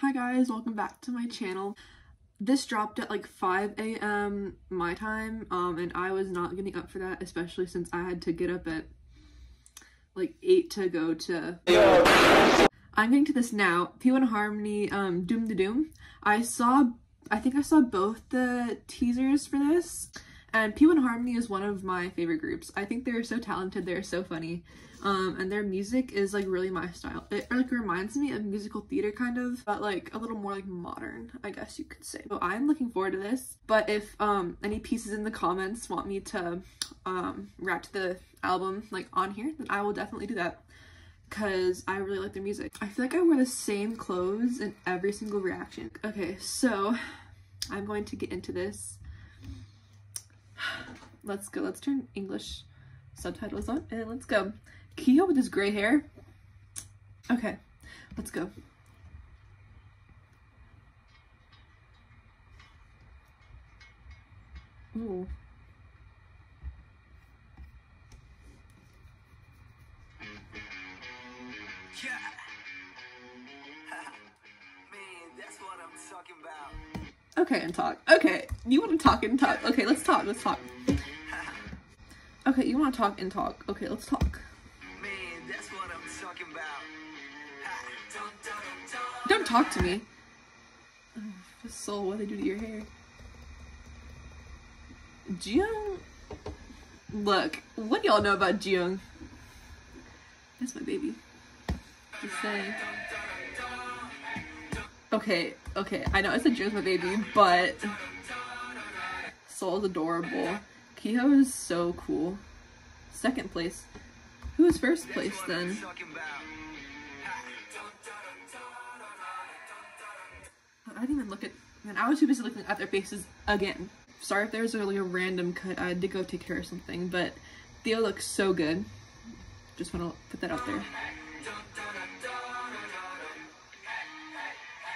Hi guys, welcome back to my channel. This dropped at like 5 a.m. my time, um, and I was not getting up for that, especially since I had to get up at like 8 to go to... I'm getting to this now. P1 Harmony, um, Doom Du Doom. I saw, I think I saw both the teasers for this, and P1 Harmony is one of my favorite groups. I think they're so talented, they're so funny, um, and their music is like really my style. It like reminds me of musical theater kind of, but like a little more like modern, I guess you could say. So I'm looking forward to this, but if um, any pieces in the comments want me to um, react to the album like on here, then I will definitely do that because I really like their music. I feel like I wear the same clothes in every single reaction. Okay, so I'm going to get into this. Let's go. Let's turn English subtitles on and let's go. Keeho with his gray hair. Okay, let's go. Ooh. Yeah. Man, that's what I'm talking about. Okay, and talk. Okay, you want to talk and talk. Okay, let's talk. Let's talk. Okay, you want to talk and talk. Okay, let's talk. Man, that's what I'm talking about. Ha. Dun, dun. Don't talk to me. Oh, Soul, what they do to your hair? Jiung. Look, what do y'all know about Jiung? That's my baby. Just saying. Okay, okay, I know it's a Jiung's my baby, but Soul's adorable. Keeho is so cool. Second place. Who is first place then? I didn't even look at. Man, I was too busy looking at their faces again. Sorry if there's really a random cut. I to go take care of something, but Theo looks so good. Just want to put that out there.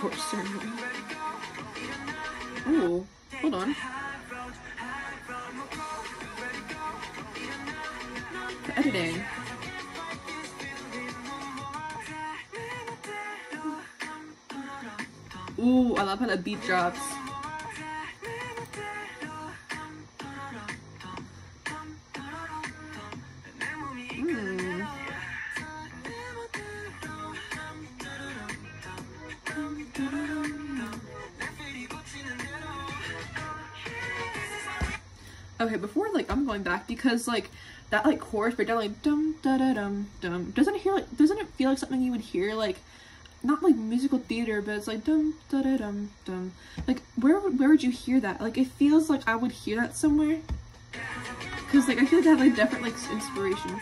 Torch ceremony. Ooh, hold on. The editing. Ooh, I love how the beat drops. Okay, before like I'm going back because like that like chorus breakdown like dum da da dum dum doesn't it hear like doesn't it feel like something you would hear like not like musical theater but it's like dum da da dum dum. Like where where would you hear that? Like it feels like I would hear that somewhere. Because like I feel like I have like different like inspiration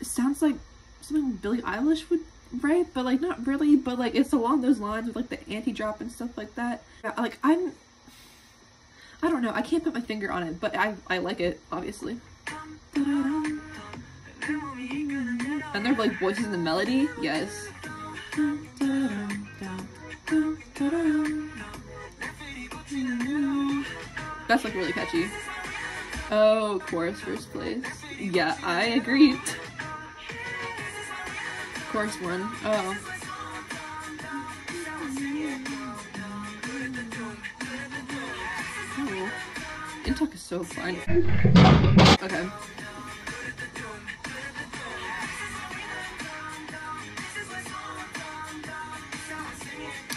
it sounds like something Billie Eilish would write but like not really but like it's along those lines with like the anti-drop and stuff like that. Yeah, like I'm I don't know. I can't put my finger on it, but I I like it obviously. And their like voices in the melody, yes. That's like really catchy. Oh, chorus first place. Yeah, I agree. Chorus one. Oh. Intak is so fun. Okay.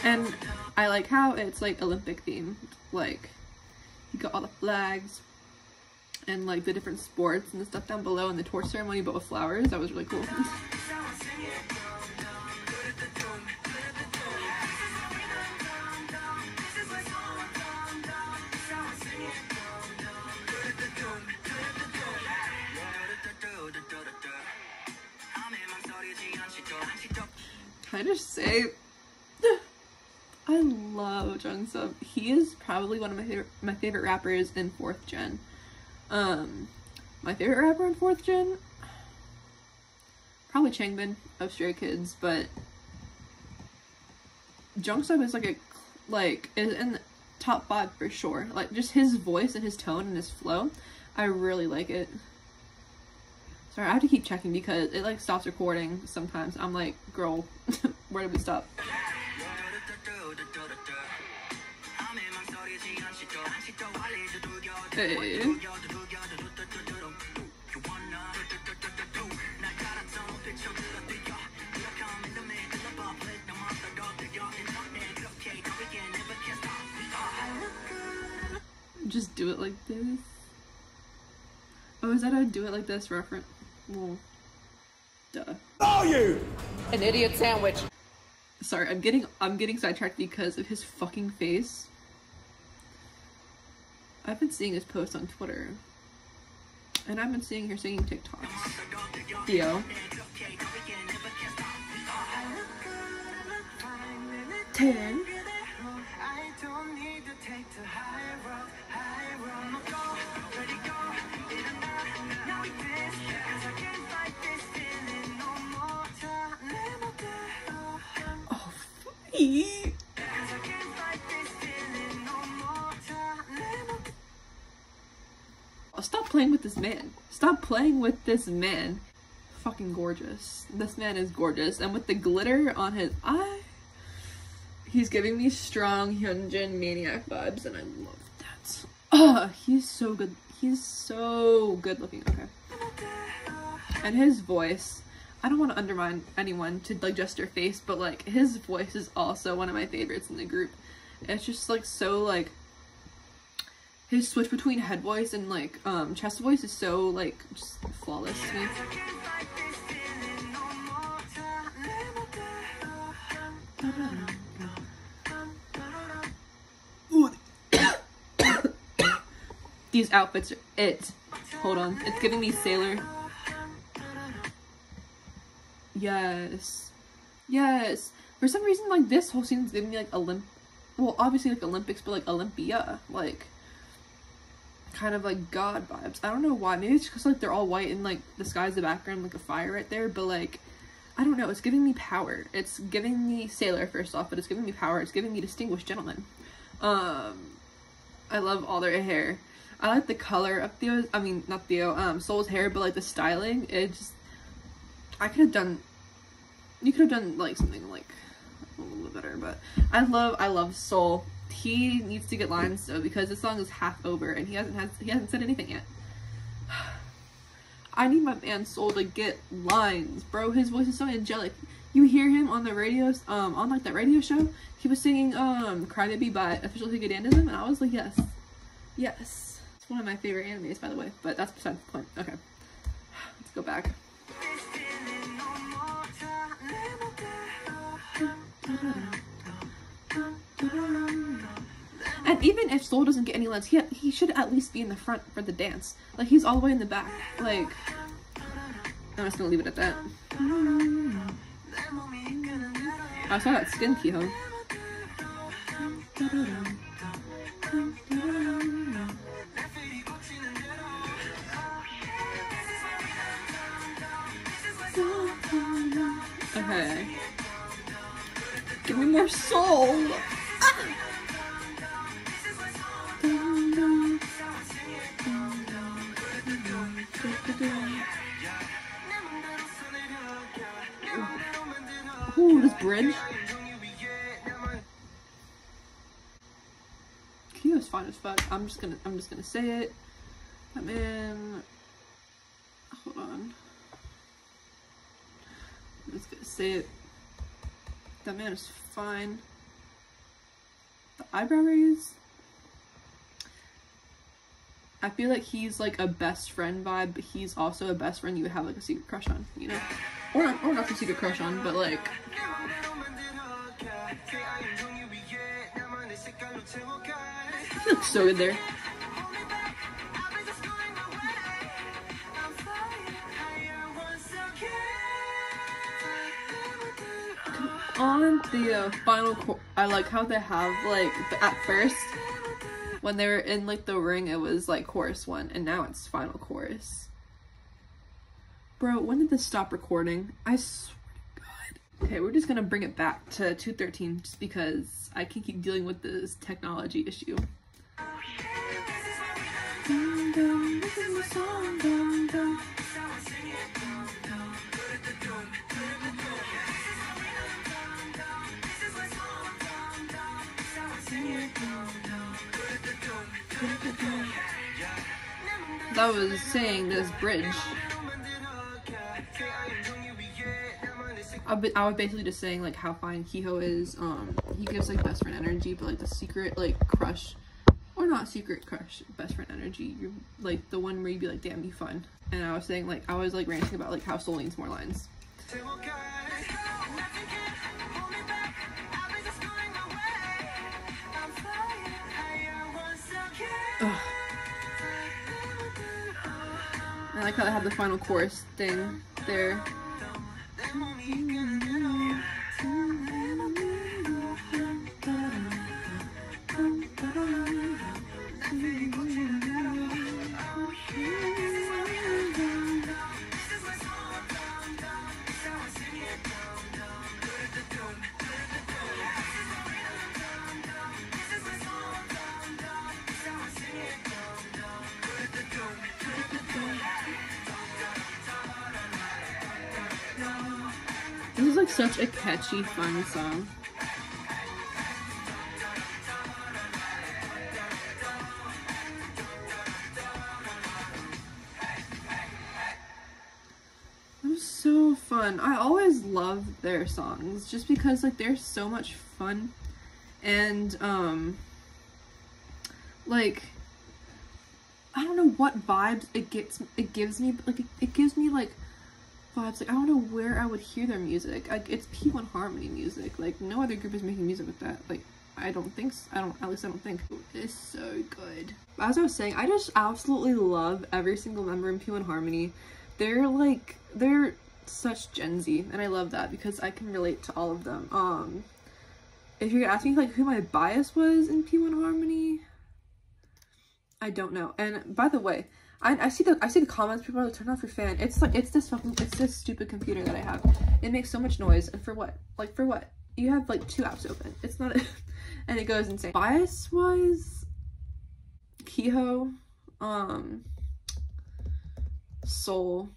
And I like how it's like Olympic themed. Like you got all the flags and like the different sports and the stuff down below and the torch ceremony but with flowers. That was really cool. Can I just say, I love Jungsub. He is probably one of my favorite my favorite rappers in fourth gen. Um, my favorite rapper in fourth gen, probably Changbin of Stray Kids, but Jungsub is like a like is in the top five for sure. Like just his voice and his tone and his flow, I really like it. Sorry, I have to keep checking because it like stops recording sometimes. I'm like, girl, where did we stop? Hey. Just do it like this. Oh, is that a do it like this reference? Well, duh. are you? An idiot sandwich. Sorry, I'm getting I'm getting sidetracked because of his fucking face. I've been seeing his posts on Twitter. And I've been seeing her singing TikToks. Theo. Ten. Playing with this man. Stop playing with this man. Fucking gorgeous. This man is gorgeous. And with the glitter on his eye, he's giving me strong Hyunjin maniac vibes, and I love that. Ah, he's so good. He's so good looking. Okay. And his voice, I don't want to undermine anyone to like just their face, but like his voice is also one of my favorites in the group. It's just like so like his switch between head voice and like um chest voice is so like just flawless to me. These outfits are it. Hold on, it's giving me sailor. Yes, yes. For some reason, like this whole scene's giving me like Olymp. Well, obviously like Olympics, but like Olympia, like kind of like god vibes. I don't know why. Maybe it's because like they're all white and like the sky's the background, like a fire right there. But like, I don't know. It's giving me power. It's giving me sailor first off, but it's giving me power. It's giving me distinguished gentleman. Um, I love all their hair. I like the color of Theo's. I mean, not Theo. Um, Soul's hair, but like the styling. It just. I could have done. You could have done like something like a little bit better, but I love. I love Soul he needs to get lines though because this song is half over and he hasn't has he hasn't said anything yet. I need my man Soul to get lines, bro. His voice is so angelic. You hear him on the radios, um, on like that radio show. He was singing um "Crybaby" by Official Hige Dandism, and I was like, yes, yes. It's one of my favorite animes, by the way. But that's beside the point. Okay, let's go back. And even if Soul doesn't get any lines, he he should at least be in the front for the dance. Like he's all the way in the back. Like I'm just gonna leave it at that. Oh, I saw that skin keyhole. Okay. Give me more soul. Bridge. Keeho's fine as fuck. I'm just gonna I'm just gonna say it. That man hold on. I'm just gonna say it. That man is fine. The eyebrow raise. I feel like he's like a best friend vibe, but he's also a best friend you would have like a secret crush on, you know? Or not, or not the secret crush on, but like. He looks so good there. on the uh, final I like how they have like at first when they were in like the ring it was like chorus one and now it's final chorus Bro, when did this stop recording? I swear to God. Okay, we're just gonna bring it back to 213 just because I can't keep dealing with this technology issue. That was saying this bridge. I was basically just saying like how fine Keeho is. Um, he gives like best friend energy, but like the secret like crush, or not secret crush, best friend energy. You're like the one where you'd be like, damn, you fun. And I was saying like I was like ranting about like how Soul needs more lines. Ugh. I like how they have the final chorus thing there. You can. This is like such a catchy, fun song. It was so fun. I always love their songs just because like they're so much fun and um like I don't know what vibes it gets it gives me like it, it gives me like vibes like I don't know where I would hear their music. Like it's P1 Harmony music. Like no other group is making music with that. Like I don't think I don't at least I don't think it's so good. As I was saying, I just absolutely love every single member in P1 Harmony. They're like they're such Gen Z and I love that because I can relate to all of them. Um if you're asking like who my bias was in P1 Harmony, I don't know. And by the way, I, I see the I see the comments people are like turn off your fan. It's like it's this fucking it's this stupid computer that I have. It makes so much noise and for what? Like for what? You have like two apps open. It's not and it goes insane. Bias wise Keeho, um Soul.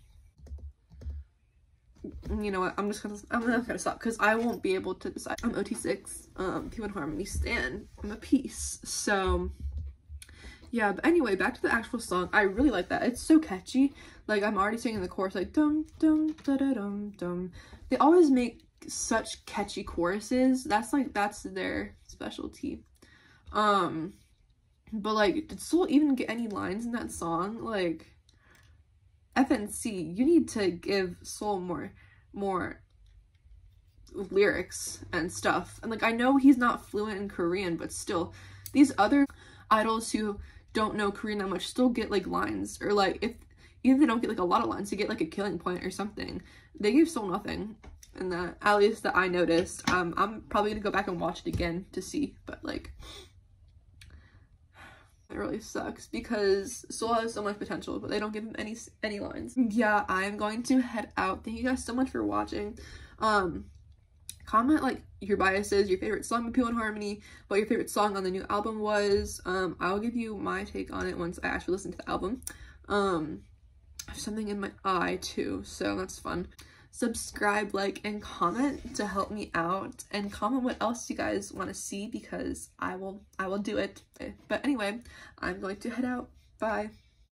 You know what? I'm just gonna I'm gonna stop because I won't be able to decide. I'm OT6, um, P1 Harmony Stan. I'm a piece. So yeah, but anyway, back to the actual song. I really like that. It's so catchy. Like I'm already singing the chorus like dum dum da da dum dum. They always make such catchy choruses. That's like that's their specialty. Um but like did Soul even get any lines in that song? Like FNC, you need to give Soul more more lyrics and stuff. And like I know he's not fluent in Korean, but still these other idols who don't know Korean that much still get like lines or like if even if they don't get like a lot of lines, they get like a killing point or something. They gave Soul nothing in that, at least that I noticed. Um, I'm probably gonna go back and watch it again to see, but like it really sucks because Soul has so much potential, but they don't give him any any lines. Yeah, I'm going to head out. Thank you guys so much for watching. Um, comment like your biases, your favorite song P1 Harmony, what your favorite song on the new album was. Um, I'll give you my take on it once I actually listen to the album. Um, I have something in my eye too, so that's fun. Subscribe, like, and comment to help me out, and comment what else you guys want to see because I will I will do it. But anyway, I'm going to head out. Bye.